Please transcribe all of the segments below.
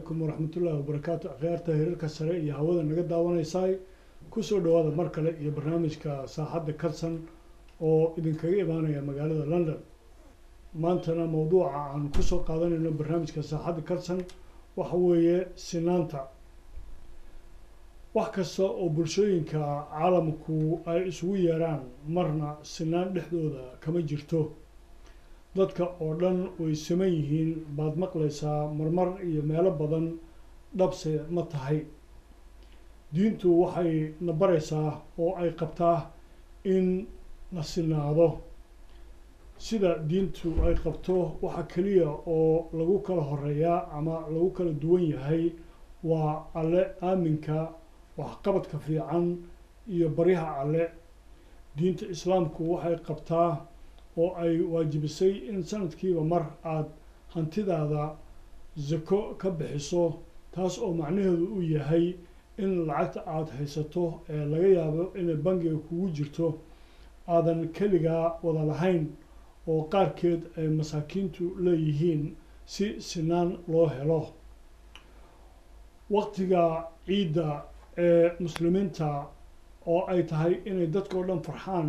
calaykum waraxmatullaahi wabarakaatu akhyaarta hirarka sare iyo hawada naga daawanaysaay ku soo dhawaada mar kale iyo barnaamijka saaxadda kalsan oo idinkaga imaanaya magaalada london. Maantana mowduuca aan ku soo qaadanayno barnaamijka saaxadda kalsan waxa weeye sinaanta. Wax kasta oo bulshooyinka caalamku ay isugu yeeraan marna sinaan dhexdooda kama jirto dadka oo dhan way siman yihiin baad maqlaysaa marmar iyo meelo badan dhabse ma tahay. Diintu waxay na baraysaa oo ay qabtaa in la sinaado sida diintu ay qabto waxa keliya oo lagu kala horeeyaa ama lagu kala duwan yahay waa alle aaminka waxqabadka fiican iyo baryaha alle. Diinta islaamku waxay qabtaa oo ay waajibisay in sanadkiiba mar aada hantidaada sako ka bixiso taas oo macnaheedu u yahay in lacagta aada haysato ee laga yaabo inay bangiga kugu jirto aadan keligaa wada lahayn oo qaarkeed ay masaakiintu leeyihiin si sinaan loo helo. Waqtiga ciidda ee muslimiinta oo ay tahay inay dadkao dhan farxaan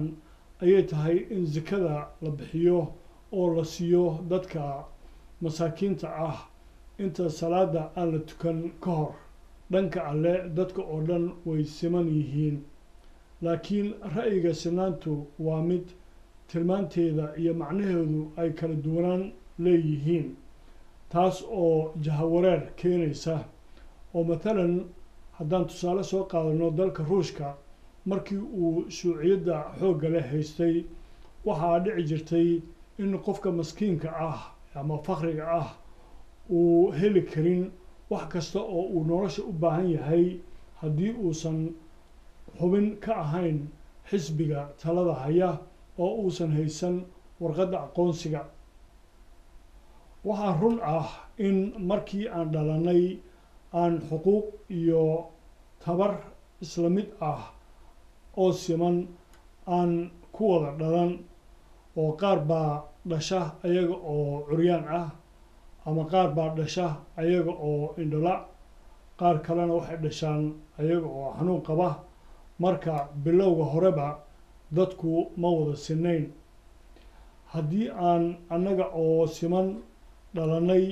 ayay tahay in sakada la bixiyo oo la siiyo dadka masaakiinta ah. Inta salaada aan la tukan ka hor dhanka alle dadka oo dhan way siman yihiin. Laakiin ra'yiga sinaantu waa mid tilmaanteeda iyo macnaheedu ay kala duwanaan leeyihiin taas oo jahawareer keenaysa. Oo matalan haddaan tusaale soo qaadano dalka ruushka markii uu shuuciyadda xoogga leh haystay waxaa dhici jirtay in qofka maskiinka ah ama fakriga ah uu heli karin wax kasta oo uu nolosha u baahan yahay haddii uusan xubin ka ahayn xisbiga talada haya oo uusan haysan warqadda aqoonsiga. Waxaa run ah in markii aan dhalannay aan xuquuq iyo tabar isla mid ah oo siman aan ku wada dhalan oo qaar baa dhasha ayaga oo curyaan ah ama qaar baa dhasha ayaga oo indhola. Qaar kalena waxay dhashaan ayaga oo xanuun qaba. Marka bilowga horeba dadku ma wada sinayn. Haddii aan annaga oo siman dhalannay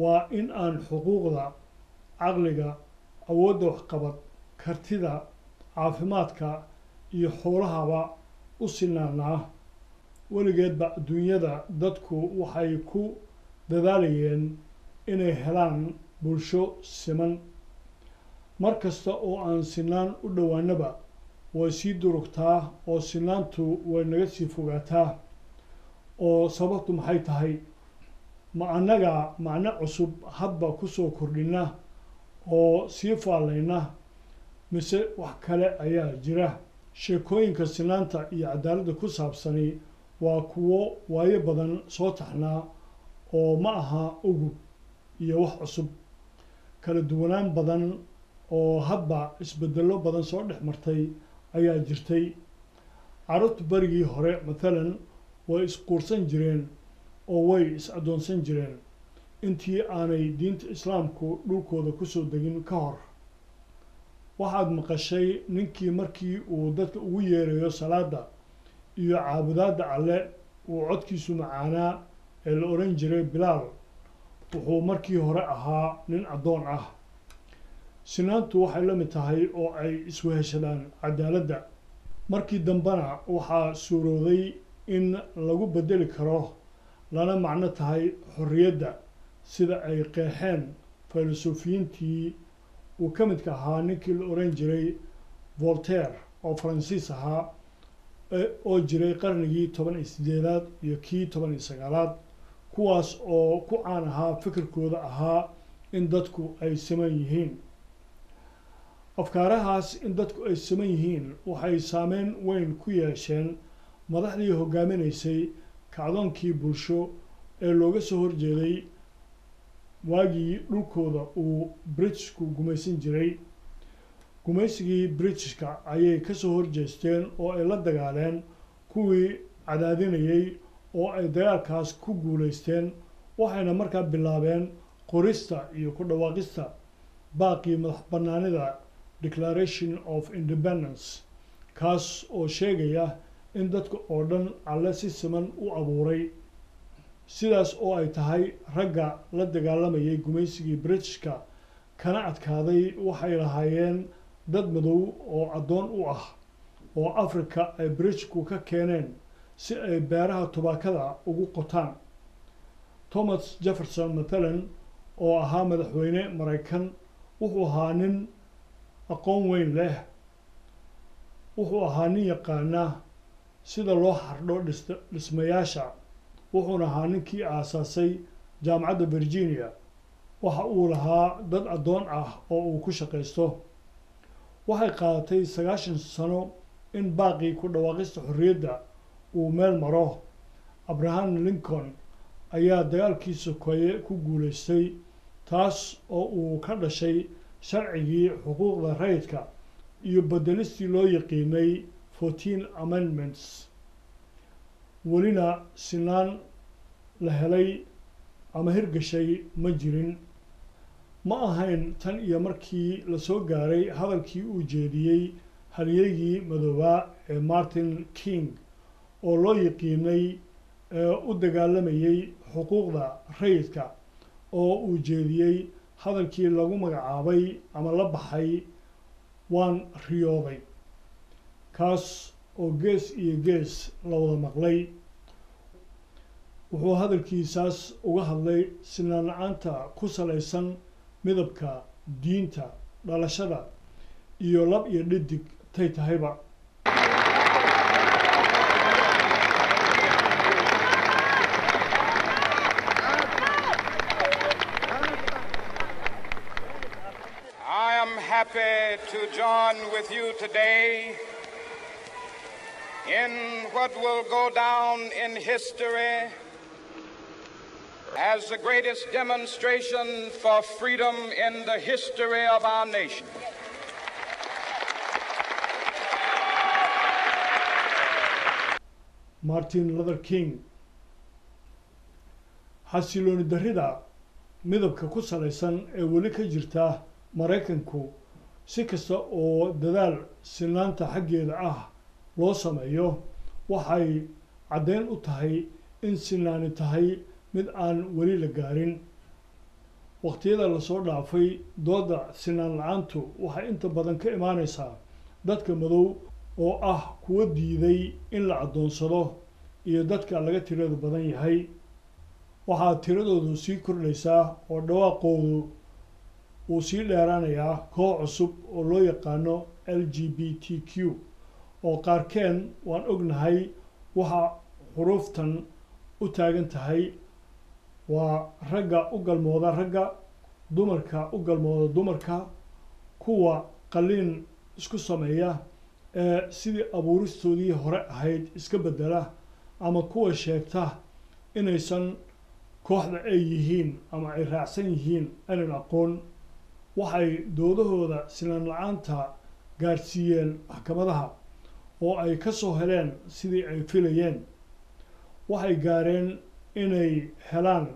waa in aan xuquuqda caqliga awoodda waxqabad kartida caafimaadka iyo xoolahaba u sinaanaa weligeedba adduunyada dadku waxay ku dadaalayeen inay helaan bulsho siman. Mar kasta oo aan sinaan u dhowaanaba way sii durugtaa oo sinaantu way naga sii fogaataa oo sababtu maxay tahay? Ma annaga macno cusub hadba ku soo kordhina oo sii faallayna mise wax kale ayaa jira. Sheekooyinka sinaanta iyo cadaaladda ku saabsani waa kuwo waayo badan soo taxnaa oo ma aha ugub iyo wax cusub. Kala duwanaan badan oo hadba isbedello badan soo dhex martay ayaa jirtay. Carruurta berigii hore matalan way isquursan jireen oo way is addoonsan jireen. Intii aanay diinta islaamku dhulkooda ku soo degin ka hor waxaad maqashay ninkii markii uu dadka ugu yeerayo salaada iyo caabudaadda alle uu codkiisu macaanaa ee la odhan jiray bilaal wuxuu markii hore ahaa nin addoon ah. Sinaantu waxay la mid tahay oo ay isweheshadaan cadaaladda. Markii dambena waxaa suurooday in lagu bedeli karo lana macno tahay xorriyadda sida ay qeexeen filosofiyiintii uu ka midka ahaa ninkii la oran jiray voltaire oo faransiis ahaa oo jiray qarnigii toban iyo sideedaad iyo kii toban iyo sagaalaad kuwaas oo ku caan ahaa fikirkooda ahaa in dadku ay siman yihiin. Afkaarahaas in dadku ay siman yihiin waxay saameyn weyn ku yeesheen madaxdii hoggaaminaysay kacdoonkii bulsho ee looga soo horjeeday waagii dhulkooda uu britishku gumaysan jiray. Gumaysigii britishka ayay ka soo horjeesteen oo ay la dagaaleen kuwii cadaadinayay oo ay dagaalkaas ku guulaysteen waxayna markaa bilaabeen qorista iyo ku dhawaaqista baaqii madax bannaanida declaration of independence kaas oo sheegaya in dadka oo dhan alle si siman u abuuray sidaas oo ay tahay ragga la dagaalamayay gumaysigii britishka kana adkaaday waxay lahaayeen dad madow oo addoon u ah oo africa ay britishku ka keeneen si ay beeraha tubaakada ugu qotaan. Thomas jefferson mathalan oo ahaa madaxweyne maraykan wuxuu ahaa nin aqoon weyn leh. Wuxuu ahaa nin yaqaana sida loo xardho dhismayaasha wuxuuna ahaa ninkii aasaasay jaamacadda virginia. Waxa uu lahaa dad addoon ah oo uu ku shaqaysto waxay qaadatay sagaashan sano in baaqii ku dhawaaqista xorriyadda uu meel maro. Abraham lincoln ayaa dagaalkii sokeeye ku guulaystay taas oo uu ka dhashay sharcigii xuquuqda rayidka iyo beddelistii loo yaqiinay fourteen amendments welina sinaan la helay ama hirgashay ma jirin. Ma ahayn tan iyo markii la soo gaaray hadalkii uu jeediyey halyeygii madoobaa ee martin king oo loo yaqiinay ee u dagaalamayay xuquuqda rayidka oo uu jeediyey hadalkii lagu magacaabay ama la baxay waan riyooday kaas oo gees iyo gees la wada maqlay. Wuxuu hadalkiisaas uga hadlay sinaan la'aanta ku salaysan midabka diinta dhalashada iyo lab iyo dhidig tay tahayba. I am happy to join with you today in what will go down in history as the greatest demonstration for freedom in the history of our nation. martin luther king xasilooni darrida midabka ku salaysan ee weli ka jirta maraykanku si kasta oo dadaal sinaanta xaggeeda ah loo sameeyo waxay caddeyn u tahay in sinaani tahay mid aan weli la gaarin. Waqtiyada la soo dhaafay dooda sinaan la'aantu waxay inta badan ka imaaneysaa dadka madow oo ah kuwa diiday in la addoonsado iyo dadka laga tiradu badan yahay. Waxaa tiradoodu sii kordhaysaa oo dhawaaqoodu uu sii dheeraanayaa koox cusub oo loo yaqaano l g b t q oo qaarkeen waan ognahay waxa xuruuftan u taagan tahay waa ragga u galmooda ragga dumarka u galmooda dumarka kuwa qaliin isku sameeya ee sidii abuuristoodii hore ahayd iska beddela ama kuwa sheegta inaysan kooxda ay yihiin ama ay raacsan yihiin aanan aqoon. Waxay doodahooda sinaan la'aanta gaadhsiiyeen maxkamadaha oo ay ka soo heleen sidii ay filayeen. Waxay gaareen inay helaan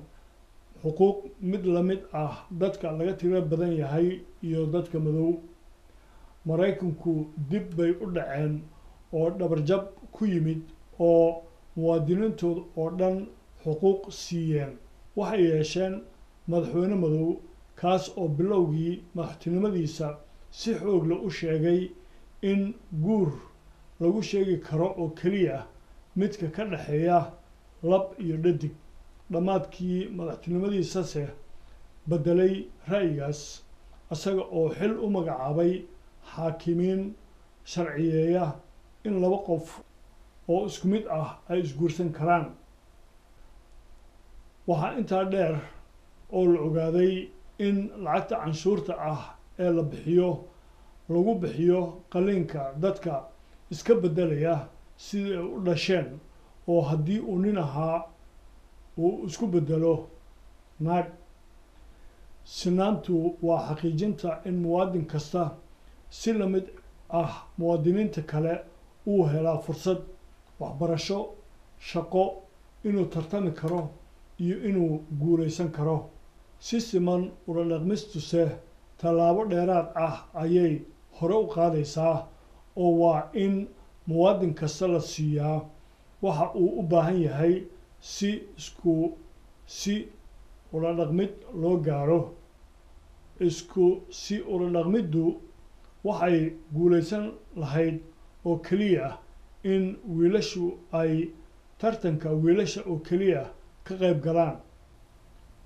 xuquuq mid la mid ah dadka laga tiro badan yahay iyo dadka madow. Maraykanku dib bay u dhaceen oo dhabarjab ku yimid oo muwaadiniintooda oo dhan xuquuq siiyeen. Waxay yeesheen madaxweyne madow kaas oo bilowgii madaxtinimadiisa si xoogla u sheegay in guur lagu sheegi karo oo keliya midka ka dhexeeya lab iyo dhadig. Dhammaadkii madaxtinimadiisase beddelay ra'yigaas isaga oo xil u magacaabay xaakimiin sharciyeeya in laba qof oo isku mid ah ay isguursan karaan. Waxaa intaa dheer oo la ogaaday in lacagta canshuurta ah ee la bixiyo lagu bixiyo qaliinka dadka iska beddelaya sidii ay u dhasheen oo haddii uu nin ahaa uu isku beddelo naag. Sinaantu waa xaqiijinta in muwaadin kasta si la mid ah muwaadiniinta kale uu helaa fursad waxbarasho shaqo inuu tartami karo iyo inuu guulaysan karo. Si siman ula dhaqmistuse tallaabo dheeraad ah ayay hore u qaadaysaa oo waa in muwaadin kasta la siiyaa waxa uu u baahan yahay si isku si ula dhaqmid loo gaaro. Isku si ula dhaqmiddu waxay guulaysan lahayd oo keliya in wiilashu ay tartanka wiilasha oo keliya ka qayb galaan.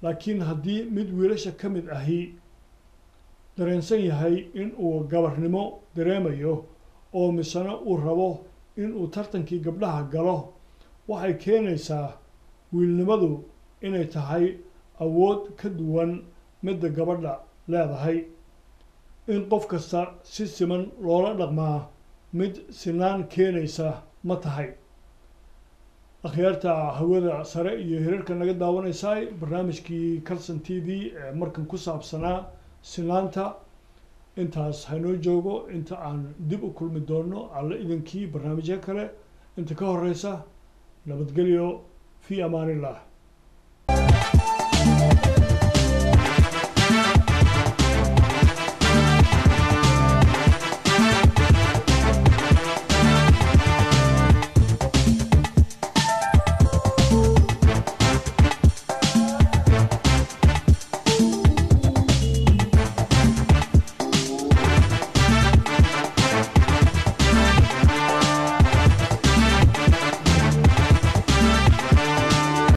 Laakiin haddii mid wiilasha ka mid ahi dareensan yahay in uu gabarnimo dareemayo oo misena uu rabo inuu tartankii gabdhaha galo. Waxay keenaysaa wiilnimadu inay tahay awood ka duwan midda gabadha leedahay. In qof kasta si siman loola dhaqmaa mid sinaan keenaysa ma tahay. Akhyaarta hawada sare iyo hirarka naga daawanaysaa barnaamijkii calson t v ee markan ku saabsanaa sinaanta intaas haynoo joogo inta aan dib u kulmi doono alla idinkii barnaamijyo kale inta ka horeysa nabadgelyo fi amaanillah